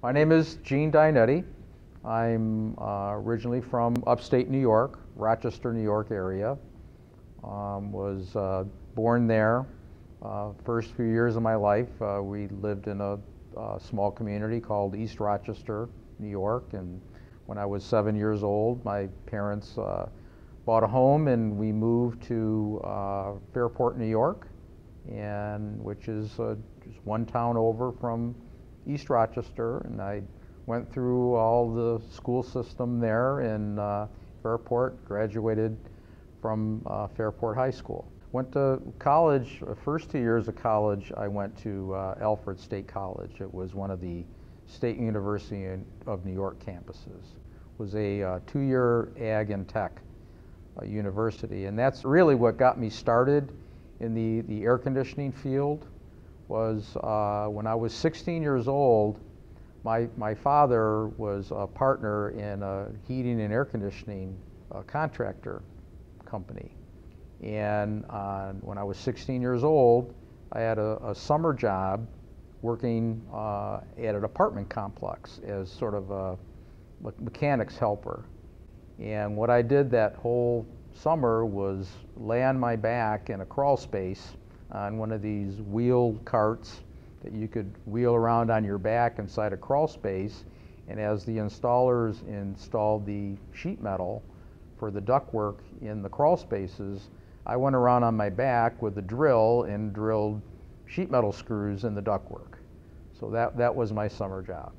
My name is Gene Dianetti. I'm uh, originally from upstate New York, Rochester, New York area. Um, was uh, born there. Uh, first few years of my life, uh, we lived in a, a, small community called East Rochester, New York. And when I was seven years old, my parents uh, bought a home and we moved to uh, Fairport, New York, and which is just one town over from East Rochester. And I went through all the school system there in uh, Fairport, graduated from uh, Fairport High School. Went to college, uh, first two years of college, I went to uh, Alfred State College. It was one of the State University of New York campuses. It was a uh, two-year ag and tech uh, university, and that's really what got me started in the, the air conditioning field was uh, when I was 16 years old, my, my father was a partner in a heating and air conditioning uh, contractor company. And uh, when I was 16 years old, I had a, a summer job working uh, at an apartment complex as sort of a mechanics helper. And what I did that whole summer was lay on my back in a crawl space on one of these wheel carts that you could wheel around on your back inside a crawl space. And as the installers installed the sheet metal for the ductwork in the crawl spaces, I went around on my back with a drill and drilled sheet metal screws in the ductwork. So that, that was my summer job,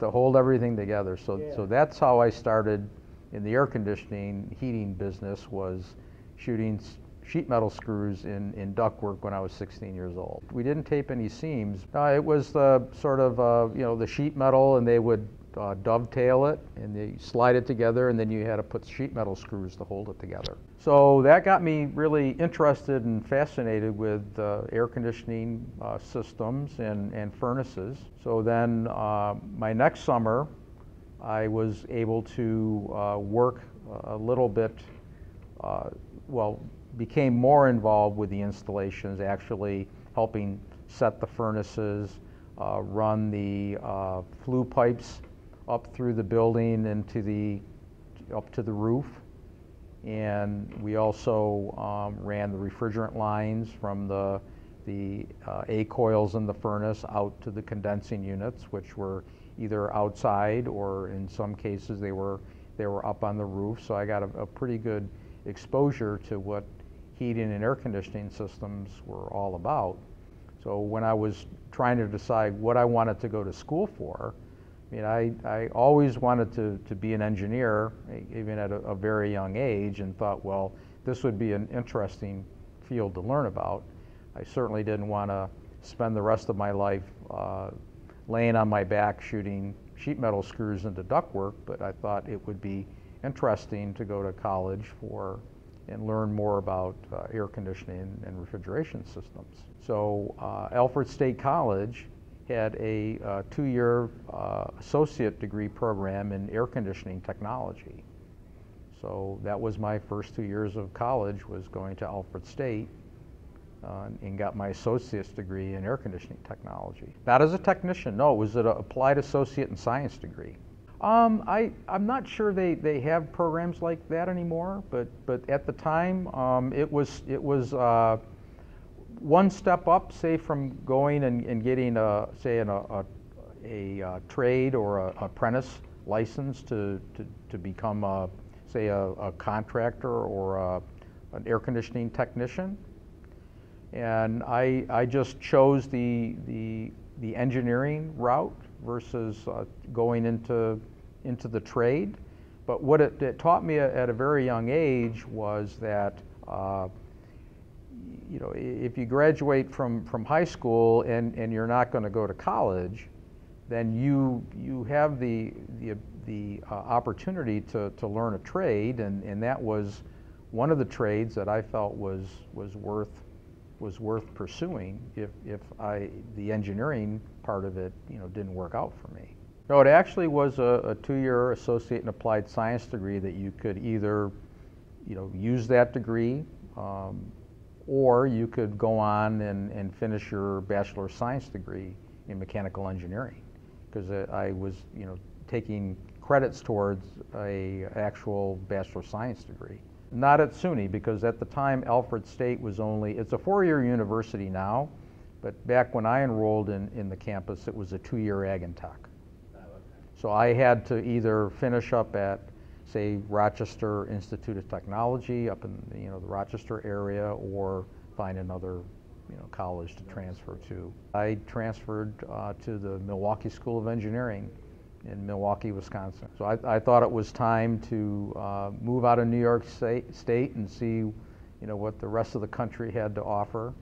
to hold everything together. So, yeah. so that's how I started in the air conditioning heating business was shooting sheet metal screws in, in ductwork when I was 16 years old. We didn't tape any seams. Uh, it was the sort of, uh, you know, the sheet metal and they would uh, dovetail it and they slide it together and then you had to put sheet metal screws to hold it together. So that got me really interested and fascinated with uh, air conditioning uh, systems and, and furnaces. So then uh, my next summer I was able to work a little bit, well, became more involved with the installations, actually helping set the furnaces, uh, run the uh, flue pipes up through the building into the up to the roof. And we also um, ran the refrigerant lines from the the uh, A coils in the furnace out to the condensing units, which were either outside or in some cases they were they were up on the roof. So I got a, a pretty good exposure to what heating and air conditioning systems were all about. So when I was trying to decide what I wanted to go to school for, I mean, I, I always wanted to, to be an engineer, even at a, a very young age, and thought, well, this would be an interesting field to learn about. I certainly didn't want to spend the rest of my life uh, laying on my back shooting sheet metal screws into ductwork, but I thought it would be interesting to go to college for and learn more about uh, air conditioning and refrigeration systems. So uh, Alfred State College had a uh, two-year uh, associate degree program in air conditioning technology. So that was my first two years of college was going to Alfred State uh, and got my associate's degree in air conditioning technology. Not as a technician, no, it was an applied associate in science degree. Um, I, I'm not sure they, they have programs like that anymore, but, but at the time, um, it was, it was uh, one step up, say, from going and, and getting, a, say, an, a, a, a, uh, trade or a, apprentice license to, to, to become, a, say, a, a contractor or a, an air conditioning technician. And I, I just chose the, the, the engineering route versus uh, going into, into the trade. But what it, it taught me at a very young age was that, uh, you know, if you graduate from, from high school and, and you're not going to go to college, then you, you have the, the, the uh, opportunity to, to learn a trade, and, and that was one of the trades that I felt was, was worth was worth pursuing if, if I, the engineering part of it, you know, didn't work out for me. No, it actually was a, a two-year associate in applied science degree that you could either, you know, use that degree, um, or you could go on and, and finish your bachelor of science degree in mechanical engineering. because I was, you know, taking credits towards a actual Bachelor of Science degree. Not at SUNY, because at the time Alfred State was only, it's a four-year university now, but back when I enrolled in, in the campus, it was a two-year ag and tech. So I had to either finish up at, say, Rochester Institute of Technology up in, the you know, the Rochester area, or find another, you know, college to transfer to. I transferred uh, to the Milwaukee School of Engineering in Milwaukee, Wisconsin. So I, I thought it was time to uh, move out of New York State, State and see, you know, what the rest of the country had to offer,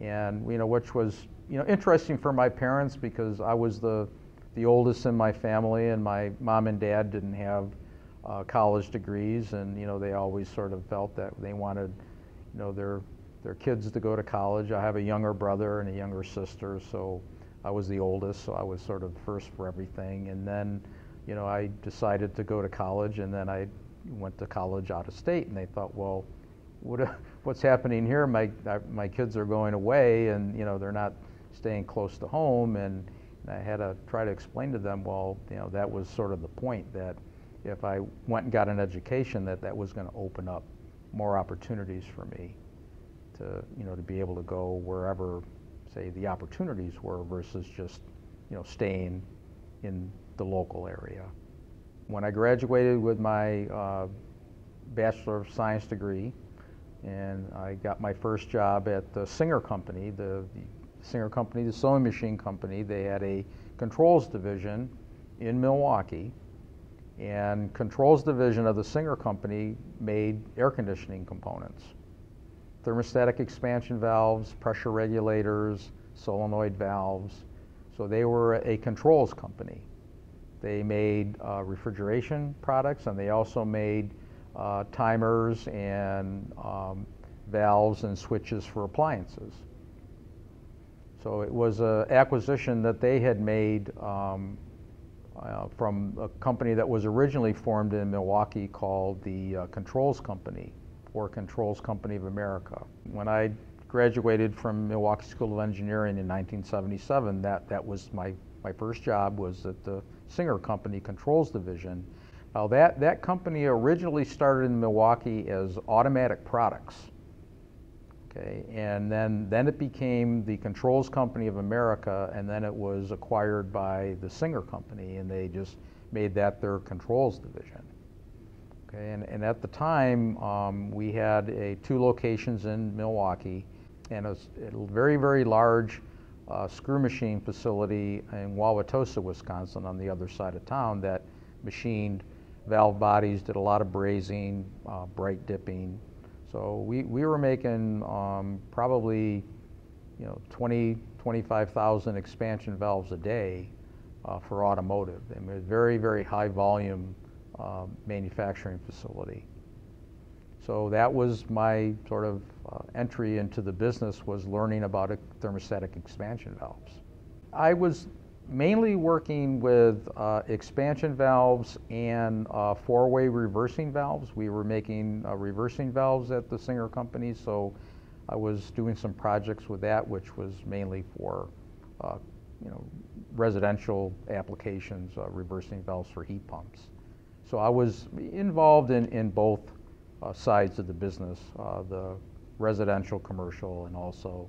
and you know, which was, you know, interesting for my parents because I was the the oldest in my family, and my mom and dad didn't have uh, college degrees, and you know they always sort of felt that they wanted, you know, their their kids to go to college. I have a younger brother and a younger sister, so I was the oldest, so I was sort of first for everything. And then, you know, I decided to go to college, and then I went to college out of state, and they thought, well, what, what's happening here? My my kids are going away, and you know they're not staying close to home, and I had to try to explain to them, well, you know, that was sort of the point that if I went and got an education, that that was going to open up more opportunities for me to, you know, to be able to go wherever, say, the opportunities were versus just, you know, staying in the local area. When I graduated with my uh, Bachelor of Science degree, and I got my first job at the Singer Company, the, the Singer Company, the sewing machine company. They had a controls division in Milwaukee, and controls division of the Singer Company made air conditioning components, thermostatic expansion valves, pressure regulators, solenoid valves. So they were a controls company. They made uh, refrigeration products, and they also made uh, timers and um, valves and switches for appliances. So it was an acquisition that they had made um, uh, from a company that was originally formed in Milwaukee called the uh, Controls Company, or Controls Company of America. When I graduated from Milwaukee School of Engineering in 1977, that, that was my, my first job was at the Singer Company Controls Division. Now that, that company originally started in Milwaukee as automatic products. Okay, and then, then it became the Controls Company of America, and then it was acquired by the Singer Company, and they just made that their controls division. Okay, and, and at the time, um, we had a, two locations in Milwaukee, and a, a very, very large uh, screw machine facility in Wauwatosa, Wisconsin, on the other side of town that machined valve bodies, did a lot of brazing, uh, bright dipping, so we, we were making um, probably, you know, 20, 25,000 expansion valves a day uh, for automotive. I mean, very, very high volume uh, manufacturing facility. So that was my sort of uh, entry into the business was learning about thermostatic expansion valves. I was mainly working with uh, expansion valves and uh, four-way reversing valves. We were making uh, reversing valves at the Singer Company, so I was doing some projects with that, which was mainly for, uh, you know, residential applications, uh, reversing valves for heat pumps. So I was involved in, in both uh, sides of the business, the residential, commercial, and also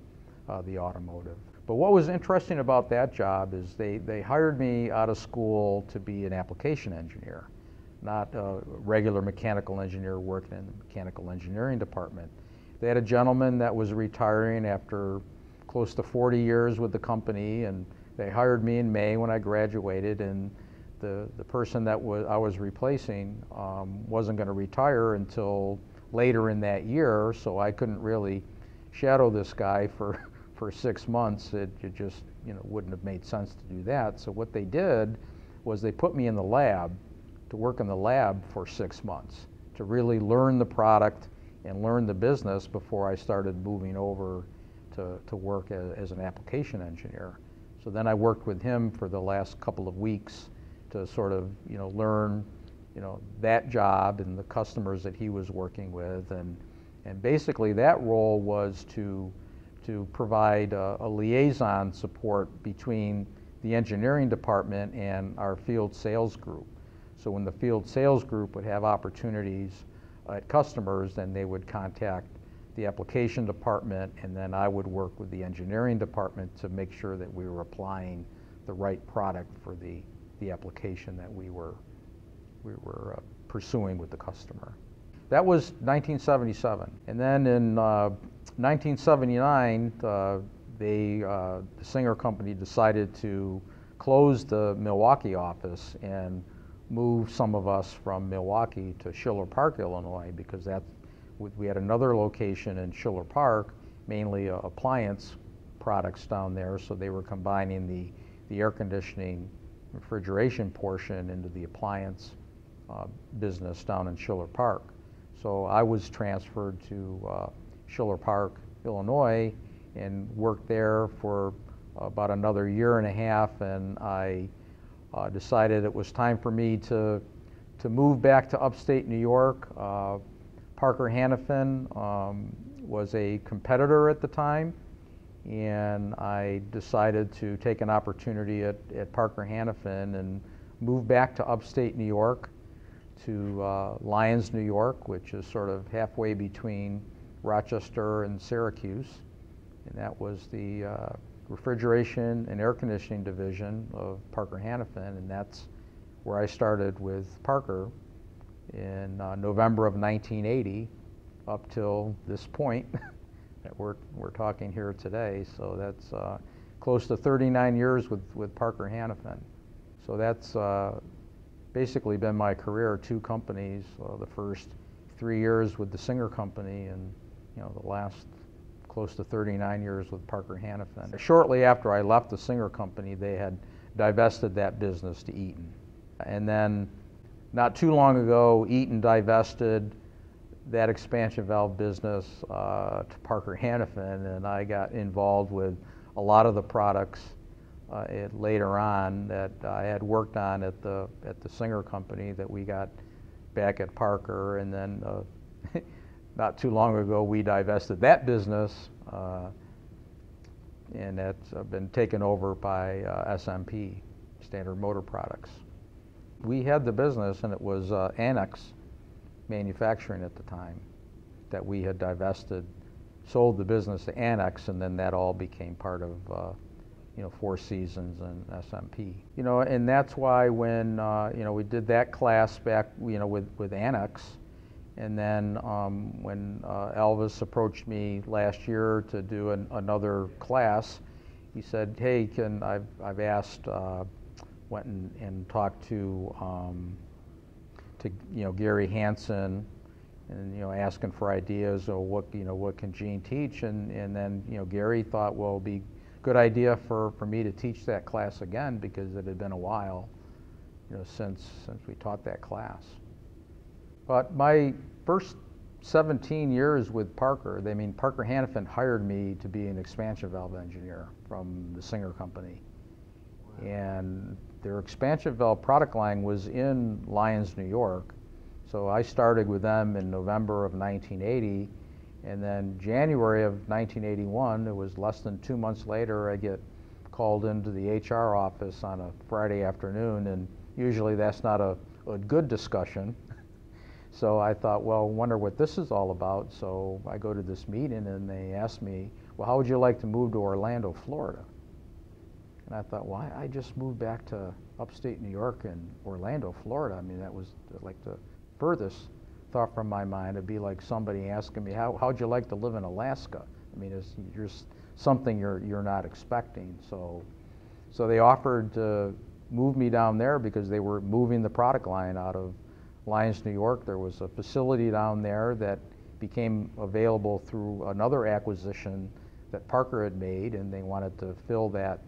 the automotive. But what was interesting about that job is they, they hired me out of school to be an application engineer, not a regular mechanical engineer working in the mechanical engineering department. They had a gentleman that was retiring after close to 40 years with the company, and they hired me in May when I graduated, and the, the person that was, I was replacing um, wasn't going to retire until later in that year, so I couldn't really shadow this guy for for six months, it, it just you know wouldn't have made sense to do that. So what they did was they put me in the lab to work in the lab for six months to really learn the product and learn the business before I started moving over to, to work as, as an application engineer. So then I worked with him for the last couple of weeks to sort of you know learn you know that job and the customers that he was working with and and basically that role was to to provide a, a liaison support between the engineering department and our field sales group. So when the field sales group would have opportunities at customers, then they would contact the application department, and then I would work with the engineering department to make sure that we were applying the right product for the, the application that we were, we were uh, pursuing with the customer. That was 1977. And then in uh, 1979, uh, they, uh, the Singer Company decided to close the Milwaukee office and move some of us from Milwaukee to Schiller Park, Illinois, because that, we had another location in Schiller Park, mainly uh, appliance products down there, so they were combining the, the air conditioning refrigeration portion into the appliance uh, business down in Schiller Park. So I was transferred to uh, Schiller Park, Illinois, and worked there for about another year and a half, and I uh, decided it was time for me to, to move back to upstate New York. Uh, Parker Hannifin um, was a competitor at the time, and I decided to take an opportunity at, at Parker Hannifin and move back to upstate New York to uh, Lyons, New York, which is sort of halfway between Rochester and Syracuse. And that was the uh, refrigeration and air conditioning division of Parker Hannifin, and that's where I started with Parker in uh, November of 1980 up till this point that we're, we're talking here today. So that's uh, close to 39 years with, with Parker Hannifin. So that's uh, basically been my career, two companies, uh, the first three years with the Singer Company and you know the last close to 39 years with Parker Hannifin. Shortly after I left the Singer Company, they had divested that business to Eaton. And then not too long ago, Eaton divested that expansion valve business uh, to Parker Hannifin, and I got involved with a lot of the products uh, it, later on that I had worked on at the at the Singer Company that we got back at Parker, and then uh, not too long ago, we divested that business, uh, and that's uh, been taken over by uh, SMP, Standard Motor Products. We had the business, and it was Annex Manufacturing at the time that we had divested, sold the business to Annex, and then that all became part of you know, Four Seasons and SMP. You know, and that's why when, uh, you know, we did that class back, you know, with, with Annex, and then um, when uh, Elvis approached me last year to do an, another class, he said, "Hey, can I've I've asked, uh, went and, and talked to um, to you know Gary Hansen, and you know asking for ideas or what you know what can Gene teach, and and then you know Gary thought, well, it'd be good idea for for me to teach that class again because it had been a while, you know, since since we taught that class." But my first 17 years with Parker, they mean Parker Hannifin hired me to be an expansion valve engineer from the Singer Company. And their expansion valve product line was in Lyons, New York. So I started with them in November of 1980. And then January of 1981, it was less than two months later, I get called into the HR office on a Friday afternoon. And usually that's not a, a good discussion. So I thought, well, wonder what this is all about. So I go to this meeting and they asked me, well, how would you like to move to Orlando, Florida? And I thought, well, I just moved back to upstate New York and Orlando, Florida. I mean, that was uh, like the furthest thought from my mind. It'd be like somebody asking me, how, how'd you like to live in Alaska? I mean, it's just something you're, you're not expecting. So, so they offered to move me down there because they were moving the product line out of Lyons, New York. There was a facility down there that became available through another acquisition that Parker had made, and they wanted to fill that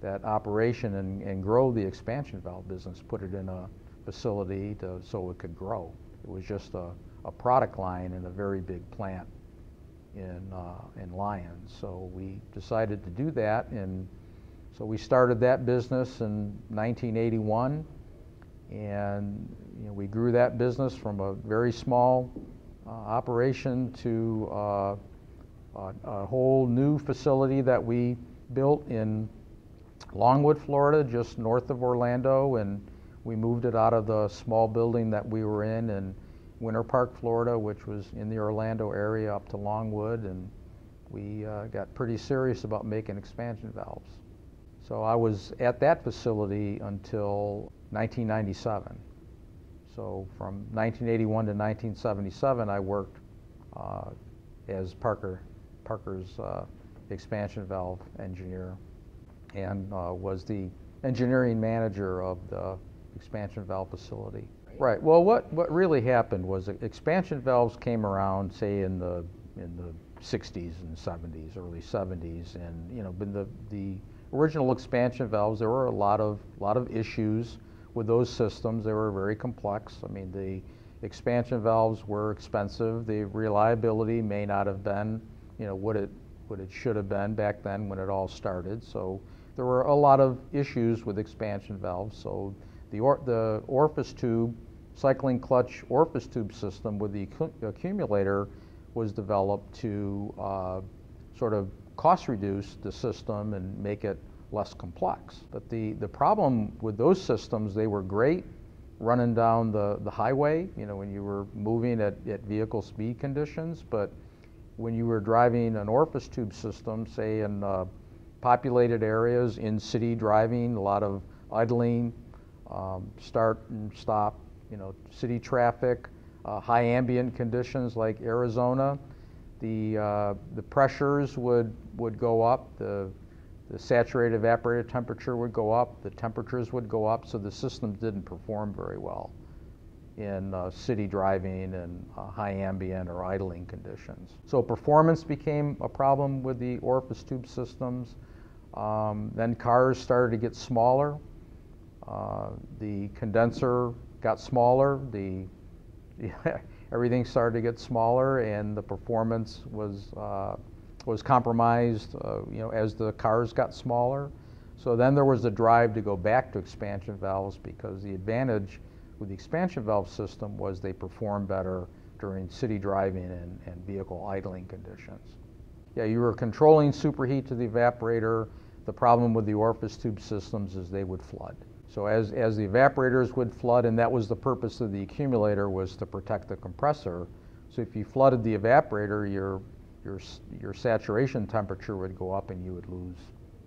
that operation and, and grow the expansion valve business, put it in a facility to, so it could grow. It was just a, a product line in a very big plant in, uh, in Lyons. So we decided to do that, and so we started that business in 1981 and you know, we grew that business from a very small uh, operation to uh, a, a, whole new facility that we built in Longwood, Florida, just north of Orlando, and we moved it out of the small building that we were in in Winter Park, Florida, which was in the Orlando area, up to Longwood, and we uh, got pretty serious about making expansion valves. So I was at that facility until 1997. So from 1981 to 1977, I worked uh, as Parker Parker's uh, expansion valve engineer and uh, was the engineering manager of the expansion valve facility. Right. Well, what, what really happened was expansion valves came around, say in the in the 60s and 70s, early 70s, and you know, the the original expansion valves, there were a lot of lot of issues with those systems. They were very complex. I mean, the expansion valves were expensive. The reliability may not have been, you know, what it what it should have been back then when it all started. So there were a lot of issues with expansion valves. So the, or, the orifice tube, cycling clutch orifice tube system with the accumulator was developed to uh, sort of cost reduce the system and make it less complex. But the, the problem with those systems, they were great running down the, the highway, you know, when you were moving at, at vehicle speed conditions, but when you were driving an orifice tube system, say in uh, populated areas, in city driving, a lot of idling, um, start and stop, you know, city traffic, uh, high ambient conditions like Arizona, the, uh, the pressures would, would go up, the, the saturated evaporator temperature would go up, the temperatures would go up, so the systems didn't perform very well in uh, city driving and uh, high ambient or idling conditions. So performance became a problem with the orifice tube systems. Um, then cars started to get smaller. Uh, the condenser got smaller. The everything started to get smaller, and the performance was uh, was compromised. Uh, you know, as the cars got smaller. So then there was a drive to go back to expansion valves because the advantage with the expansion valve system was they performed better during city driving and, and vehicle idling conditions. Yeah, you were controlling superheat to the evaporator. The problem with the orifice tube systems is they would flood. So as, as the evaporators would flood, and that was the purpose of the accumulator, was to protect the compressor. So if you flooded the evaporator, your, your, your saturation temperature would go up and you would lose,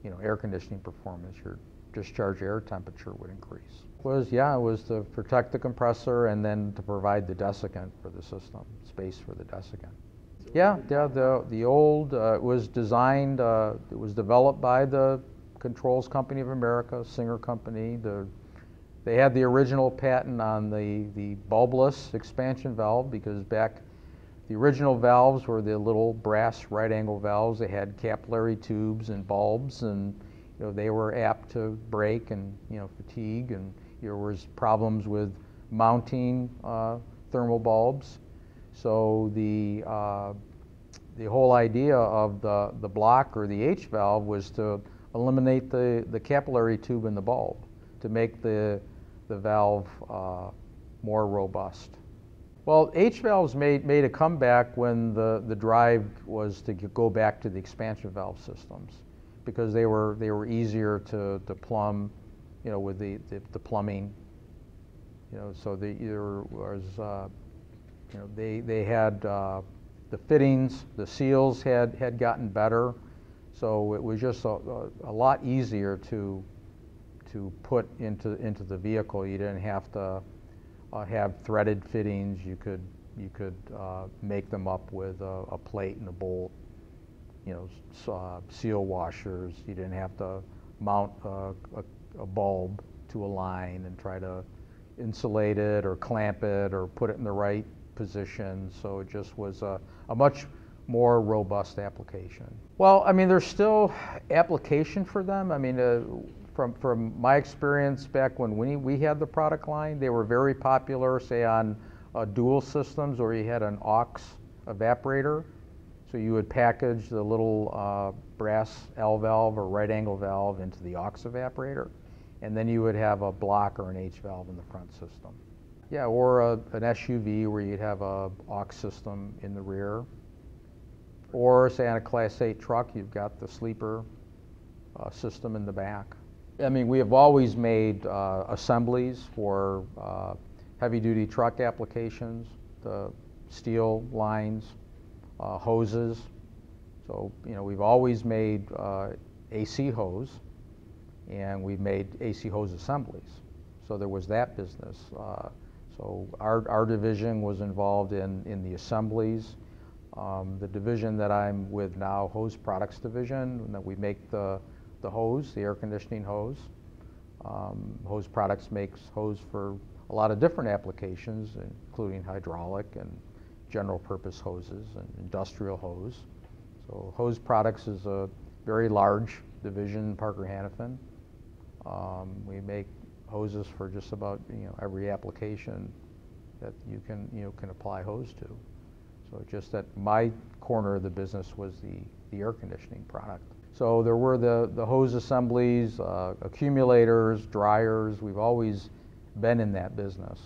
you know, air conditioning performance. Your discharge air temperature would increase. Was, yeah, it was to protect the compressor and then to provide the desiccant for the system, space for the desiccant. Yeah, yeah, the, the old, uh, was designed, uh, it was developed by the Controls Company of America, Singer Company. The, they had the original patent on the, the bulbless expansion valve because back, the original valves were the little brass right angle valves. They had capillary tubes and bulbs and you know, they were apt to break and you know, fatigue and there was problems with mounting uh, thermal bulbs. So the, uh, the whole idea of the, the block or the H valve was to eliminate the, the capillary tube in the bulb to make the, the valve uh, more robust. Well, H valves made, made a comeback when the, the drive was to go back to the expansion valve systems because they were, they were easier to, to plumb, you know, with the, the, the plumbing. You know, so the, there was, uh, you know, they, they had uh, the fittings, the seals had, had gotten better. So it was just a, a, lot easier to, to put into, into the vehicle. You didn't have to uh, have threaded fittings. You could, you could uh, make them up with a, a, plate and a bolt. You know, uh, seal washers. You didn't have to mount a, a bulb to a line and try to insulate it or clamp it or put it in the right position. So it just was a, a much more robust application. Well, I mean, there's still application for them. I mean, uh, from, from my experience back when we, we had the product line, they were very popular, say, on uh, dual systems where you had an aux evaporator. So you would package the little uh, brass L valve or right angle valve into the aux evaporator, and then you would have a block or an H valve in the front system. Yeah, or a, an SUV where you'd have a aux system in the rear or say on a Class 8 truck, you've got the sleeper uh, system in the back. I mean, we have always made uh, assemblies for uh, heavy-duty truck applications, the steel lines, uh, hoses. So, you know, we've always made uh, AC hose, and we've made AC hose assemblies. So there was that business. Uh, so our, our division was involved in, in the assemblies. Um, the division that I'm with now, Hose Products Division, that we make the, the hose, the air conditioning hose. Um, hose Products makes hose for a lot of different applications, including hydraulic and general purpose hoses and industrial hose. So Hose Products is a very large division, in Parker Hannifin. Um, we make hoses for just about you know every application that you can you know can apply hose to. So just that my corner of the business was the the air conditioning product. So there were the the hose assemblies, uh, accumulators, dryers. We've always been in that business.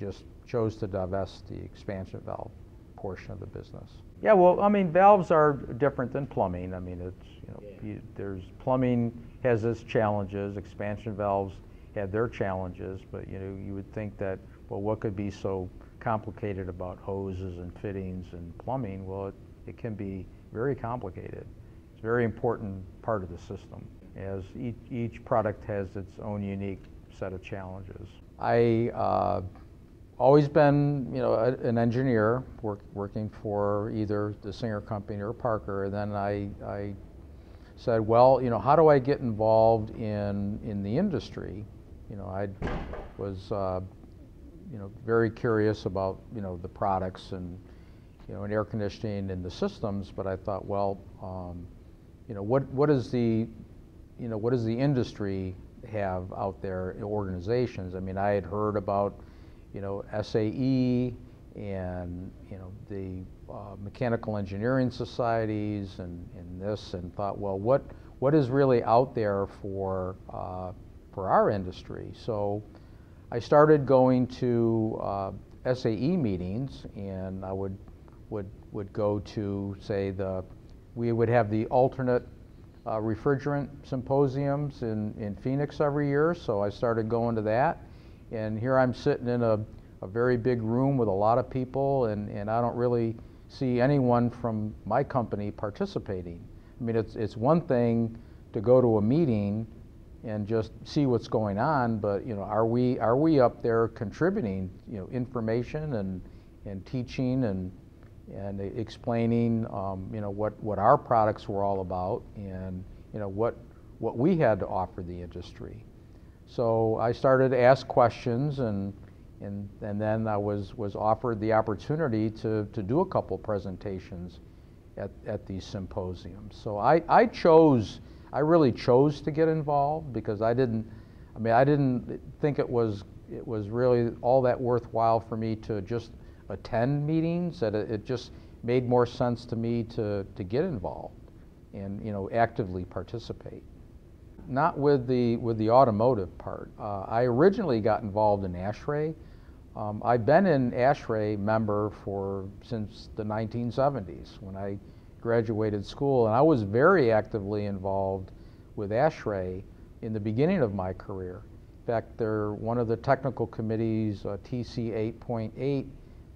Just chose to divest the expansion valve portion of the business. Yeah, well, I mean, valves are different than plumbing. I mean, it's you know, Yeah. you, there's plumbing has its challenges. Expansion valves had their challenges, but you know, you would think that well, what could be so complicated about hoses and fittings and plumbing? Well, it, it can be very complicated. Very important part of the system, as each, each product has its own unique set of challenges. I uh, always been, you know, a, an engineer, work, working for either the Singer Company or Parker. And then I, I said, well, you know, how do I get involved in in the industry? You know, I was, uh, you know, very curious about, you know, the products and, you know, and air conditioning and the systems. But I thought, well, um, you know, what what is the, you know, what does the industry have out there, organizations? I mean, I had heard about you know, SAE and, you know, the uh, mechanical engineering societies and, and this and thought, well, what, what is really out there for, uh, for our industry? So I started going to uh, SAE meetings and I would, would, would go to, say, the, we would have the alternate uh, refrigerant symposiums in, in Phoenix every year, so I started going to that. And here I'm sitting in a, a very big room with a lot of people, and, and I don't really see anyone from my company participating. I mean, it's, it's one thing to go to a meeting and just see what's going on, but you know, are we, are we up there contributing, you know, information and, and teaching and, and explaining, um, you know, what, what our products were all about and, you know, what, what we had to offer the industry. So I started to ask questions and, and, and then I was, was offered the opportunity to, to do a couple presentations at, at these symposiums. So I, I chose, I really chose to get involved because I didn't, I mean, I didn't think it was, it was really all that worthwhile for me to just attend meetings, that it, just made more sense to me to, to get involved and, you know, actively participate not with the with the automotive part. Uh, I originally got involved in ASHRAE. Um, I've been an ASHRAE member for since the 1970s when I graduated school, and I was very actively involved with ASHRAE in the beginning of my career. In fact, they're one of the technical committees, uh, TC 8.8,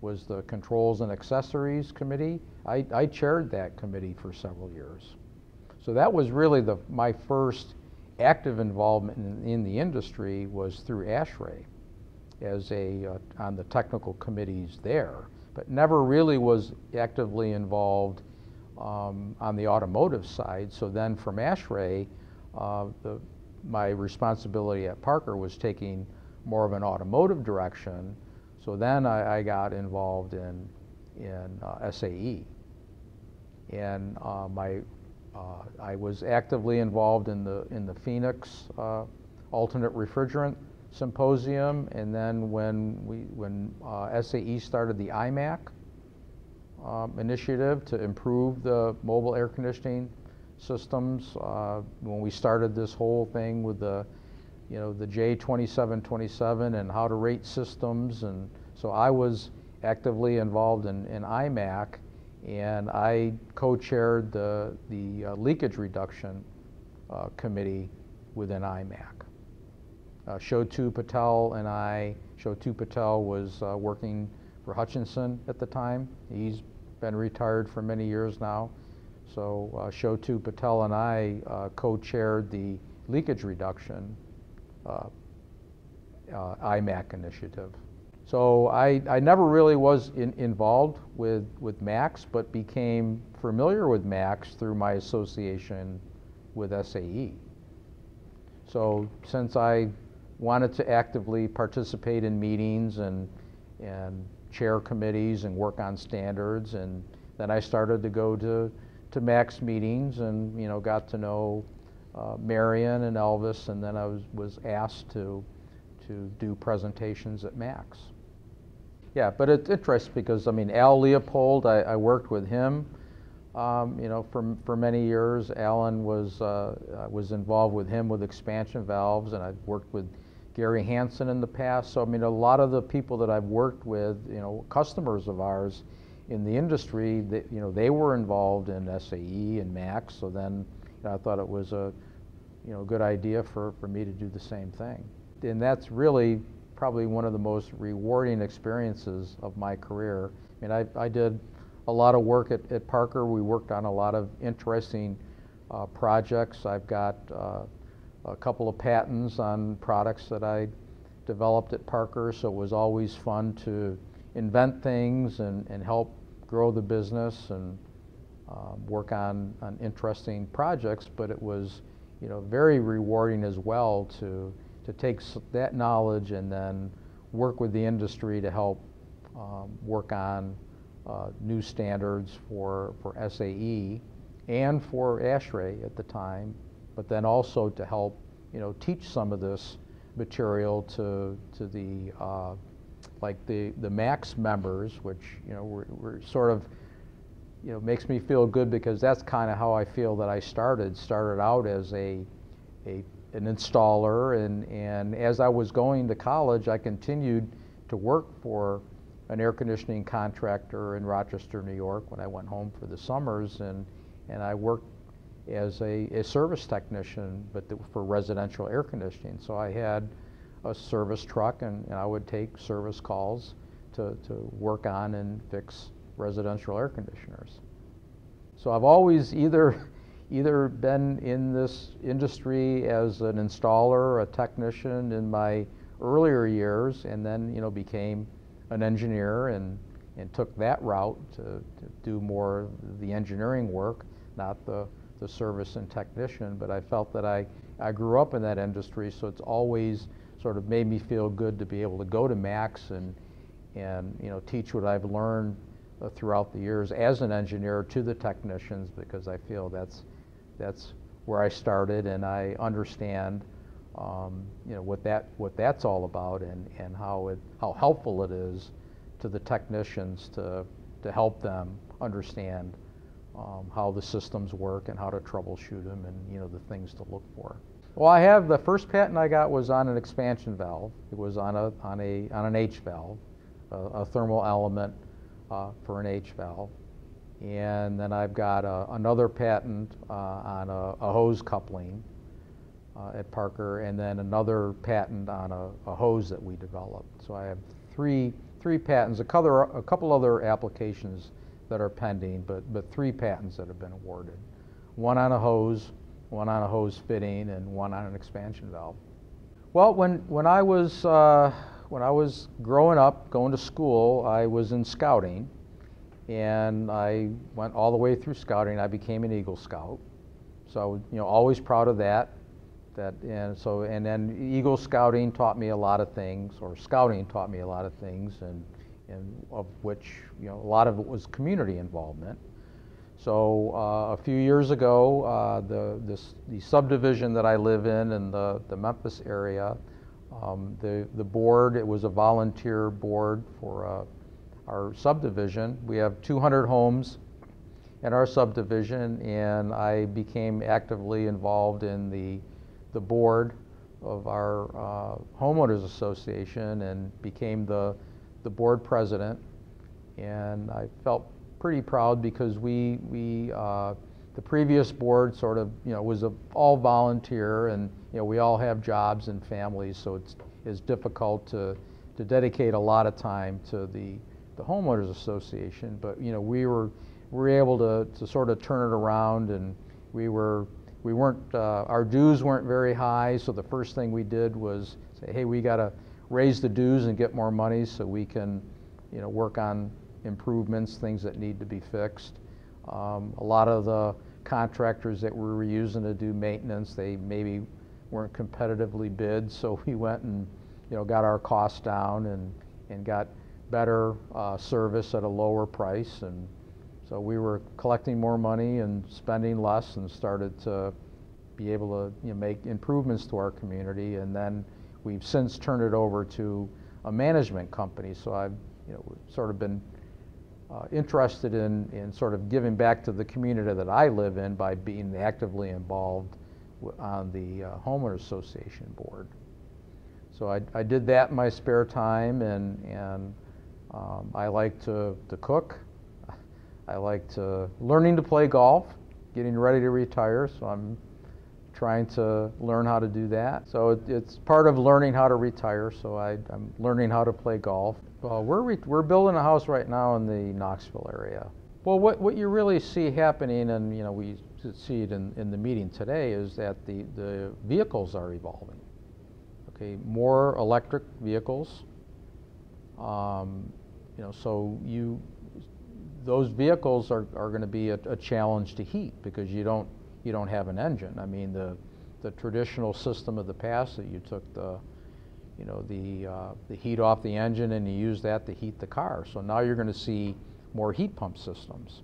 was the Controls and Accessories Committee. I, I chaired that committee for several years. So that was really the, my first active involvement in, in the industry was through ASHRAE as a, uh, on the technical committees there, but never really was actively involved um, on the automotive side. So then from ASHRAE, uh, the, my responsibility at Parker was taking more of an automotive direction. So then I, I got involved in, in uh, SAE. And uh, my uh, I was actively involved in the, in the Phoenix uh, Alternate Refrigerant Symposium, and then when, we, when uh, SAE started the IMAC um, initiative to improve the mobile air conditioning systems, when we started this whole thing with the, you know, the J2727 and how to rate systems, and so I was actively involved in, in IMAC, and I co-chaired the, the uh, leakage reduction uh, committee within IMAC. Uh, Shotu Patel and I, Shotu Patel was uh, working for Hutchinson at the time. He's been retired for many years now. So uh, Shotu Patel and I uh, co-chaired the leakage reduction Uh, uh, IMAC initiative. So I, I never really was in, involved with, with MACS, but became familiar with MACS through my association with SAE. So since I wanted to actively participate in meetings and, and chair committees and work on standards, and then I started to go to, to MACS meetings and you know got to know uh, Marion and Elvis, and then I was, was asked to, to do presentations at MACS. Yeah, but it's interesting because, I mean, Al Leopold, I, I worked with him, um, you know, for, for many years. Alan was, uh, was involved with him with expansion valves, and I've worked with Gary Hansen in the past. So, I mean, a lot of the people that I've worked with, you know, customers of ours in the industry, that, you know, they were involved in SAE and MACS, So then I thought it was a, you know, good idea for, for me to do the same thing. And that's really probably one of the most rewarding experiences of my career. I mean, I, I did a lot of work at, at Parker. We worked on a lot of interesting uh, projects. I've got uh, a couple of patents on products that I developed at Parker, so it was always fun to invent things and, and help grow the business and um, work on, on interesting projects, but it was you know, very rewarding as well to to take that knowledge and then work with the industry to help um, work on uh, new standards for, for SAE and for ASHRAE at the time, but then also to help you know, teach some of this material to, to the, uh, like the, the MACS members, which you know, were, were sort of, you know, makes me feel good because that's kind of how I feel that I started. Started out as a, a an installer, and, and as I was going to college, I continued to work for an air conditioning contractor in Rochester, New York when I went home for the summers, and, and I worked as a, a service technician, but the, for residential air conditioning. So I had a service truck, and, and I would take service calls to, to work on and fix residential air conditioners. So I've always either either been in this industry as an installer, a technician in my earlier years, and then you know became an engineer and and took that route to, to do more the engineering work, not the the service and technician. But I felt that I I grew up in that industry, so it's always sort of made me feel good to be able to go to MACS and and you know teach what I've learned uh, throughout the years as an engineer to the technicians because I feel that's that's where I started, and I understand, um, you know, what that what that's all about, and and how it how helpful it is to the technicians to to help them understand um, how the systems work and how to troubleshoot them, and you know the things to look for. Well, I have the first patent I got was on an expansion valve. It was on a on a on an H valve, a, a thermal element uh, for an H valve. And then I've got a, another patent uh, on a, a, hose coupling uh, at Parker, and then another patent on a, a, hose that we developed. So I have three, three patents, a couple, a couple other applications that are pending, but, but three patents that have been awarded. One on a hose, one on a hose fitting, and one on an expansion valve. Well, when, when, I was, uh, when I was growing up, going to school, I was in scouting and I went all the way through scouting. I became an Eagle Scout, so you know, always proud of that. That and so and then Eagle Scouting taught me a lot of things, or Scouting taught me a lot of things, and and of which you know a lot of it was community involvement. So uh, a few years ago, uh, the this, the subdivision that I live in in the the Memphis area, um, the the board it was a volunteer board for. Uh, our subdivision. We have 200 homes in our subdivision, and I became actively involved in the, the board of our uh, homeowners association and became the, the board president. And I felt pretty proud because we, we uh, the previous board sort of, you know, was a, all volunteer and, you know, we all have jobs and families, so it's, it's difficult to, to dedicate a lot of time to the, the homeowners association. But, you know, we were, we were able to, to sort of turn it around and we were, we weren't, uh, our dues weren't very high, so the first thing we did was say, hey, we got to raise the dues and get more money so we can, you know, work on improvements, things that need to be fixed. Um, a lot of the contractors that we were using to do maintenance, they maybe weren't competitively bid, so we went and, you know, got our costs down and, and got better uh, service at a lower price. And so we were collecting more money and spending less and started to be able to you know, make improvements to our community. And then we've since turned it over to a management company. So I've you know, sort of been uh, interested in, in sort of giving back to the community that I live in by being actively involved on the uh, homeowner association board. So I, I did that in my spare time, and, and um, I like to, to cook. I like to learning to play golf, getting ready to retire. So I'm trying to learn how to do that. So it, it's part of learning how to retire. So I, am learning how to play golf. Uh, we're, re- we're building a house right now in the Knoxville area. Well, what, what you really see happening, and you know we see it in, in the meeting today, is that the, the vehicles are evolving. Okay, more electric vehicles. Um, you know, so you those vehicles are, are going to be a, a challenge to heat because you don't you don't have an engine. I mean, the, the traditional system of the past that you took the, you know, the, uh, the heat off the engine and you use that to heat the car. So now you're going to see more heat pump systems,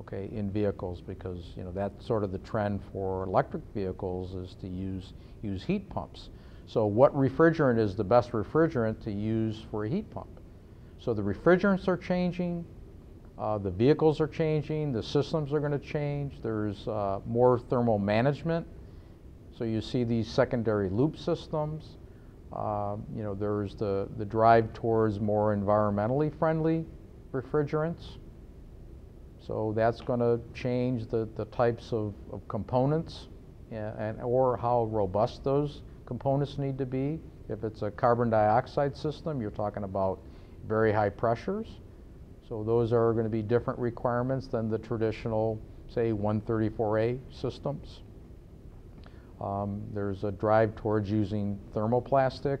okay, in vehicles because, you know, that's sort of the trend for electric vehicles is to use, use heat pumps. So what refrigerant is the best refrigerant to use for a heat pump? So the refrigerants are changing, uh, the vehicles are changing, the systems are going to change, there's uh, more thermal management. So you see these secondary loop systems. Uh, you know, there's the, the drive towards more environmentally friendly refrigerants. So that's going to change the, the types of, of components and, and, or how robust those components need to be. If it's a carbon dioxide system, you're talking about very high pressures. So those are going to be different requirements than the traditional, say, 134A systems. Um, there's a drive towards using thermoplastic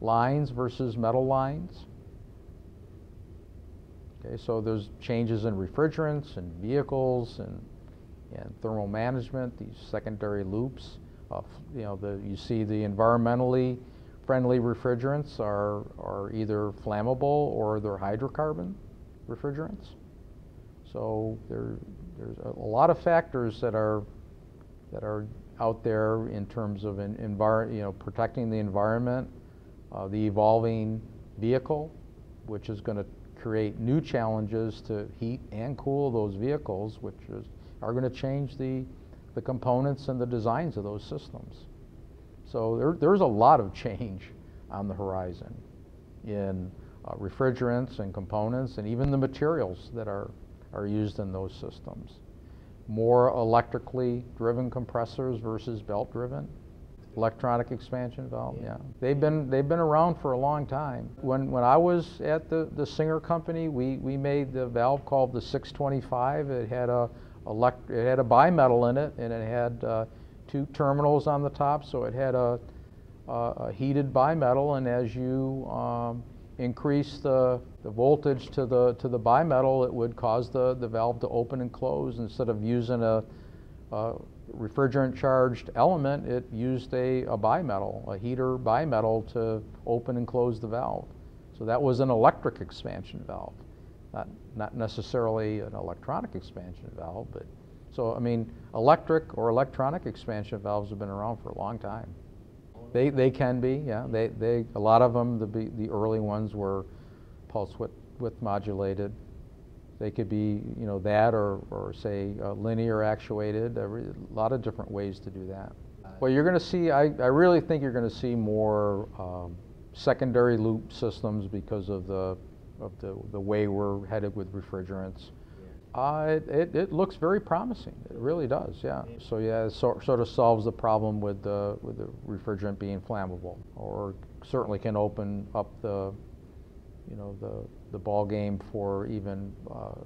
lines versus metal lines. Okay, so there's changes in refrigerants and vehicles and, and thermal management, these secondary loops. Uh, you know, the, you see the environmentally friendly refrigerants are, are either flammable or they're hydrocarbon refrigerants. So there, there's a lot of factors that are that are out there in terms of an envir- you know, protecting the environment, uh, the evolving vehicle, which is going to create new challenges to heat and cool those vehicles, which is, are going to change the, the components and the designs of those systems. So there, there's a lot of change on the horizon in uh, refrigerants and components and even the materials that are, are used in those systems. More electrically driven compressors versus belt driven. Electronic expansion valve, yeah. They've been, they've been around for a long time. When, when I was at the, the Singer Company, we, we made the valve called the 625. It had a, elect, it had a bimetal in it and it had uh, two terminals on the top, so it had a, a, a heated bimetal and as you um, increase the, the voltage to the, to the bimetal, it would cause the, the valve to open and close. Instead of using a, a refrigerant charged element, it used a, a bimetal, a heater bimetal to open and close the valve. So that was an electric expansion valve, not, not necessarily an electronic expansion valve, but so I mean, electric or electronic expansion valves have been around for a long time. They, they can be, yeah. They, they, a lot of them, the, the early ones were pulse width, width modulated. They could be, you know, that or, or say uh, linear actuated. Every, a lot of different ways to do that. Well, you're going to see. I, I really think you're going to see more um, secondary loop systems because of the of the the way we're headed with refrigerants. Uh, it, it, it looks very promising. It really does, yeah. So yeah, it sort, sort of solves the problem with the, with the refrigerant being flammable, or certainly can open up the, you know, the, the ball game for even uh,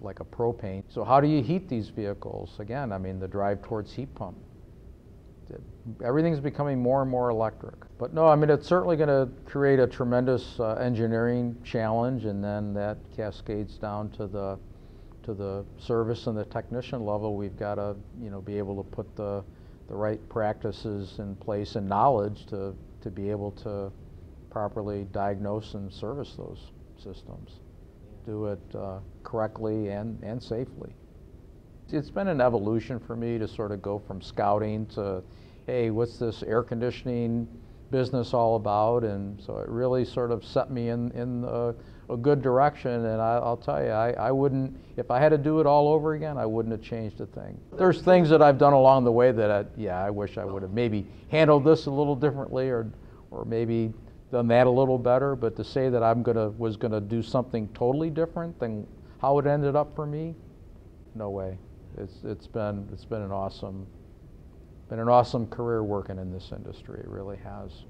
like a propane. So how do you heat these vehicles? Again, I mean, the drive towards heat pump. Everything's becoming more and more electric. But no, I mean, it's certainly going to create a tremendous uh, engineering challenge, and then that cascades down to the to the service and the technician level, we've got to, you know, be able to put the, the right practices in place and knowledge to, to be able to properly diagnose and service those systems. Do it uh, correctly and, and safely. It's been an evolution for me to sort of go from scouting to, hey, what's this air conditioning business all about? And so it really sort of set me in, in a, a good direction. And I, will tell you, I, I wouldn't, if I had to do it all over again, I wouldn't have changed a thing. There's things that I've done along the way that, I, yeah, I wish I would have maybe handled this a little differently or, or maybe done that a little better. But to say that I'm gonna, was gonna do something totally different than how it ended up for me, no way. It's, it's been, it's been an awesome, been an awesome career working in this industry. It really has.